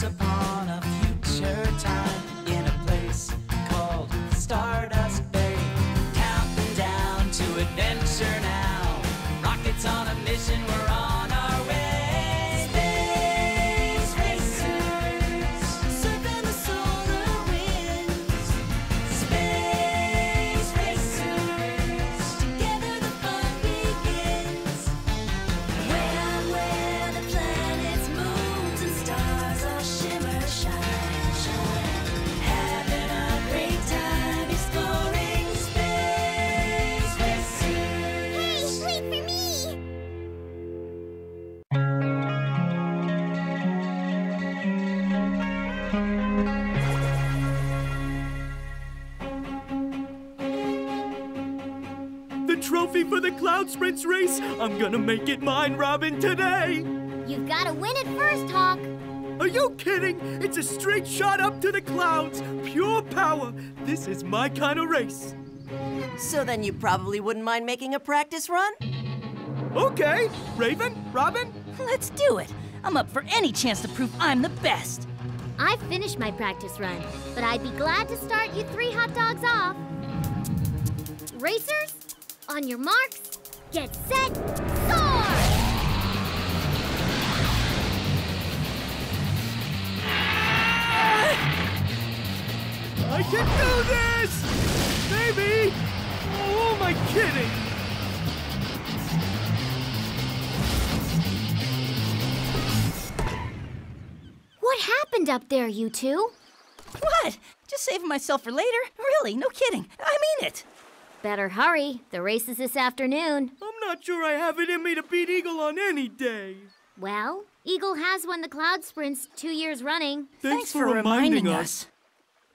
Upon a future time, in a place called Stardust Bay, counting down to adventure now. For the Cloud Sprints race. I'm gonna make it mine, Robyn, today. You've got to win it first, Hawk. Are you kidding? It's a straight shot up to the clouds. Pure power. This is my kind of race. So then you probably wouldn't mind making a practice run? Okay. Raven, Robyn, Let's do it. I'm up for any chance to prove I'm the best. I've finished my practice run, but I'd be glad to start you three hot dogs off. Racers, on your marks, get set, soar! I can do this! Baby! Oh, am I kidding? What happened up there, you two? What? Just saving myself for later? Really? No kidding. I mean it. Better hurry. The race is this afternoon. I'm not sure I have it in me to beat Eagle on any day. Well, Eagle has won the Cloud Sprints two years running, Thanks, for, reminding us.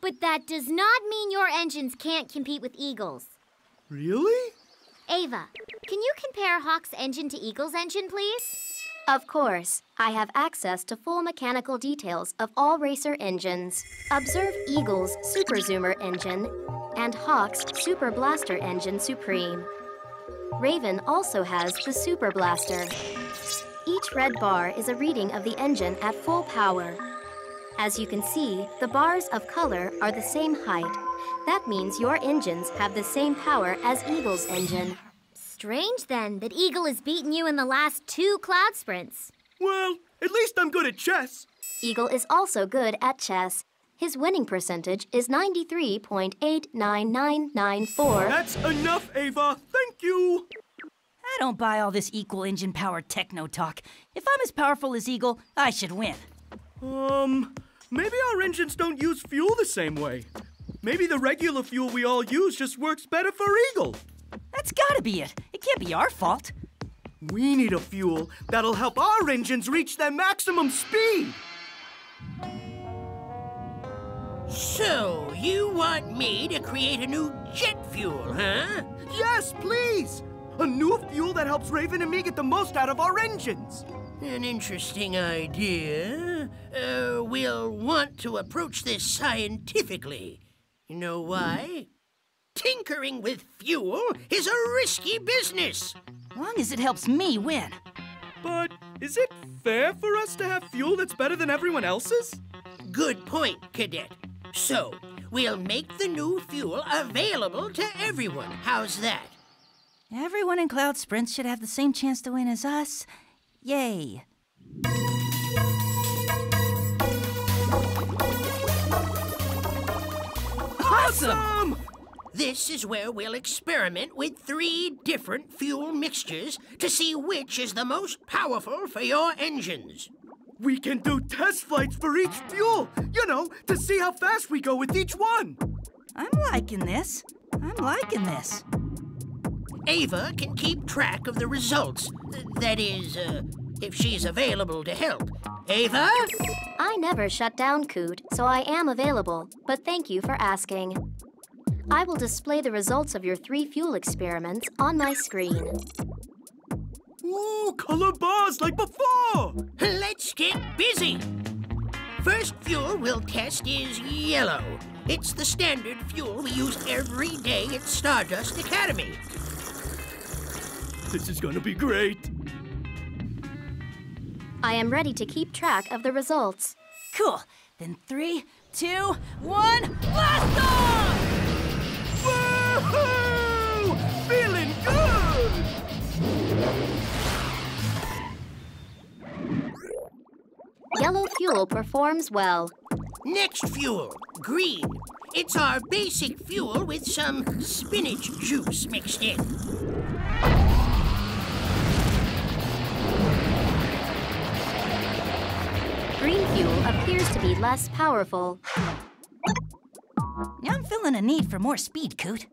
but that does not mean your engines can't compete with Eagle's. Really? Ava, can you compare Hawk's engine to Eagle's engine, please? Of course, I have access to full mechanical details of all racer engines. Observe Eagle's Super Zoomer engine and Hawk's Super Blaster engine Supreme. Raven also has the Super Blaster. Each red bar is a reading of the engine at full power. As you can see, the bars of color are the same height. That means your engines have the same power as Eagle's engine. Strange then that Eagle has beaten you in the last two Cloud Sprints. Well, at least I'm good at chess. Eagle is also good at chess. His winning percentage is 93.89994. That's enough, Ava. Thank you. I don't buy all this equal engine power techno talk. If I'm as powerful as Eagle, I should win. Um, maybe our engines don't use fuel the same way. Maybe the regular fuel we all use just works better for Eagle. That's gotta be it. It can't be our fault. We need a fuel that'll help our engines reach their maximum speed. So, you want me to create a new jet fuel, huh? Yes, please. A new fuel that helps Raven and me get the most out of our engines. An interesting idea. Uh, we'll want to approach this scientifically. You know why? Tinkering with fuel is a risky business. Long as it helps me win. But is it fair for us to have fuel that's better than everyone else's? Good point, Cadet. So, we'll make the new fuel available to everyone. How's that? Everyone in Cloud Sprints should have the same chance to win as us. Yay. Awesome! This is where we'll experiment with three different fuel mixtures to see which is the most powerful for your engines. We can do test flights for each fuel, you know, to see how fast we go with each one. I'm liking this. I'm liking this. Ava can keep track of the results. That is, uh, if she's available to help. Ava? I never shut down Coot, so I am available, but thank you for asking. I will display the results of your three fuel experiments on my screen. Ooh, color bars like before! Let's get busy. First fuel we'll test is yellow. It's the standard fuel we use every day at Stardust Academy. This is gonna be great. I am ready to keep track of the results. Cool. Then three, two, one, blast fuel performs well. Next fuel, green. It's our basic fuel with some spinach juice mixed in. Green fuel appears to be less powerful. I'm feeling a need for more speed, Coot.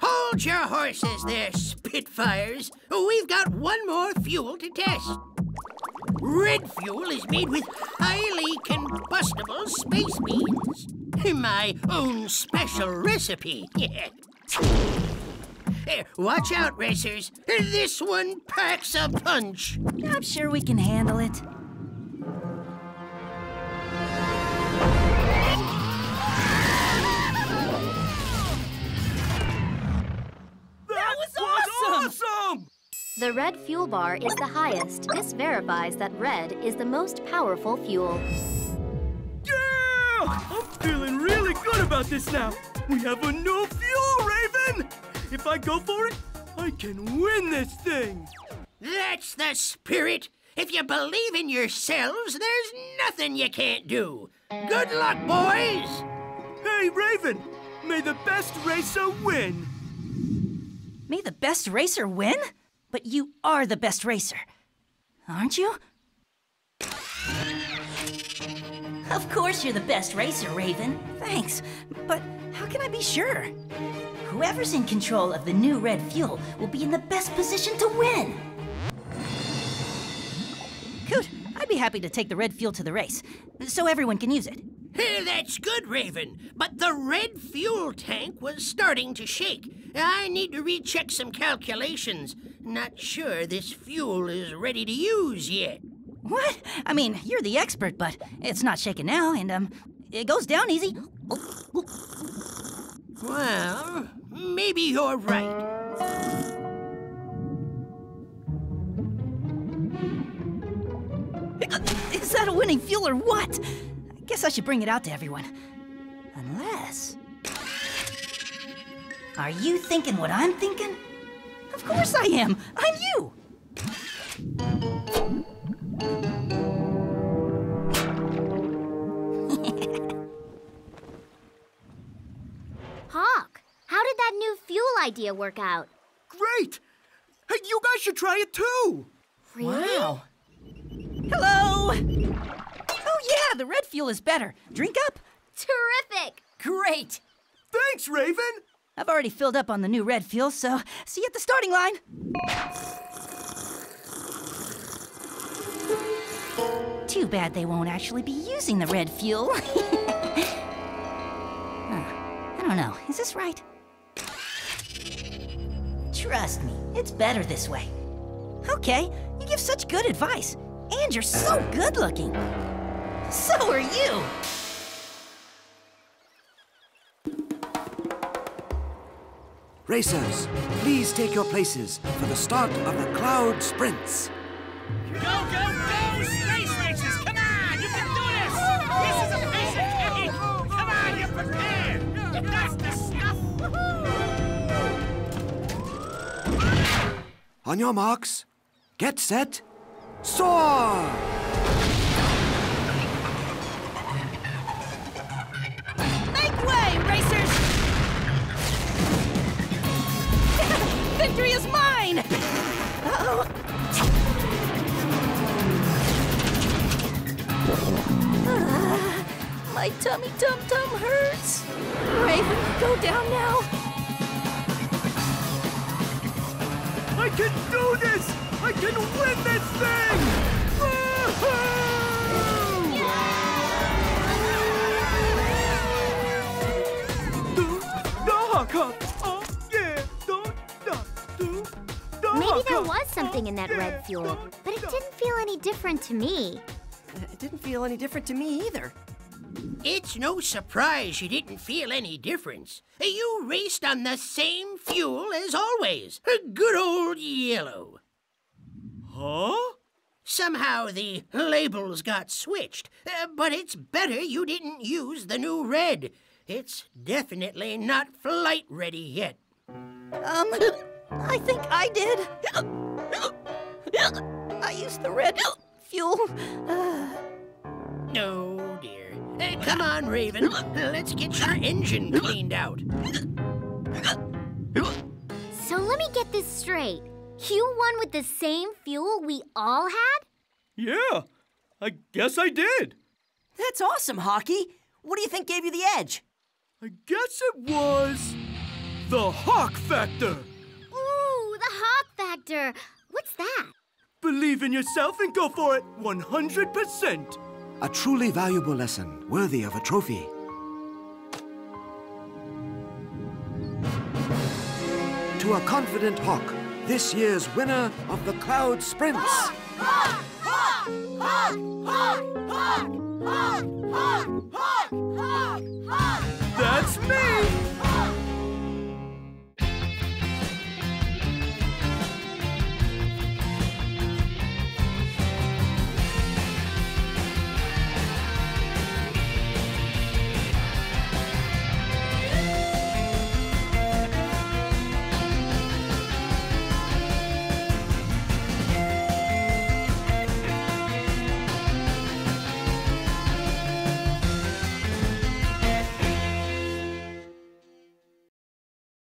Hold your horses there, Spitfires. We've got one more fuel to test. Red fuel is made with highly combustible space beans. My own special recipe. Watch out, racers. This one packs a punch. I'm sure we can handle it. That was awesome! The red fuel bar is the highest. This verifies that red is the most powerful fuel. Yeah! I'm feeling really good about this now. We have a new fuel, Raven! If I go for it, I can win this thing. That's the spirit. If you believe in yourselves, there's nothing you can't do. Good luck, boys. Hey, Raven! May the best racer win! May the best racer win? But you are the best racer, aren't you? Of course you're the best racer, Raven. Thanks. But how can I be sure? Whoever's in control of the new red fuel will be in the best position to win. Coot, I'd be happy to take the red fuel to the race, so everyone can use it. Eh, That's good, Raven. But the red fuel tank was starting to shake. I need to recheck some calculations. Not sure this fuel is ready to use yet. What? I mean, you're the expert, but it's not shaking now, and um, it goes down easy. Well, maybe you're right. Is that a winning fuel or what? I guess I should bring it out to everyone. Unless. Are you thinking what I'm thinking? Of course I am. I'm you. Hawk, how did that new fuel idea work out? Great! Hey, you guys should try it too! Wow. Hello. Oh yeah, the red fuel is better. Drink up. Terrific! Great. Thanks, Raven! I've already filled up on the new red fuel, so see you at the starting line. Too bad they won't actually be using the red fuel. Huh, I don't know. Is this right? Trust me, it's better this way. Okay, you give such good advice. And you're so good looking. So are you. Racers, please take your places for the start of the Cloud Sprints. Go, go, go! Space Racers, come on! You can do this! This is a piece of cake! Come on, you're prepared! That's the stuff! On your marks, get set, soar! My tummy tum tum hurts. Raven, go down now. I can do this! I can win this thing! Woohoo! Do, the hawk hawk. Oh, yeah. Don't stop. Do, the Maybe there was something in that red fuel, but it didn't feel any different to me. Uh, it didn't feel any different to me either. It's no surprise you didn't feel any difference. You raced on the same fuel as always. A good old yellow. Huh? Somehow the labels got switched, uh, but it's better you didn't use the new red. It's definitely not flight ready yet. Um, I think I did. I used the red fuel. Uh, Oh dear. Uh, come on, Raven. Let's get your engine cleaned out. So let me get this straight. You won with the same fuel we all had? Yeah, I guess I did. That's awesome, Hockey. What do you think gave you the edge? I guess it was the Hawk Factor. Ooh, the Hawk Factor. What's that? Believe in yourself and go for it 100%. A truly valuable lesson, worthy of a trophy. To a confident hawk, this year's winner of the Cloud Sprints. Hawk, hawk, hawk, hawk, hawk, hawk, hawk, hawk, hawk, hawk, That's me!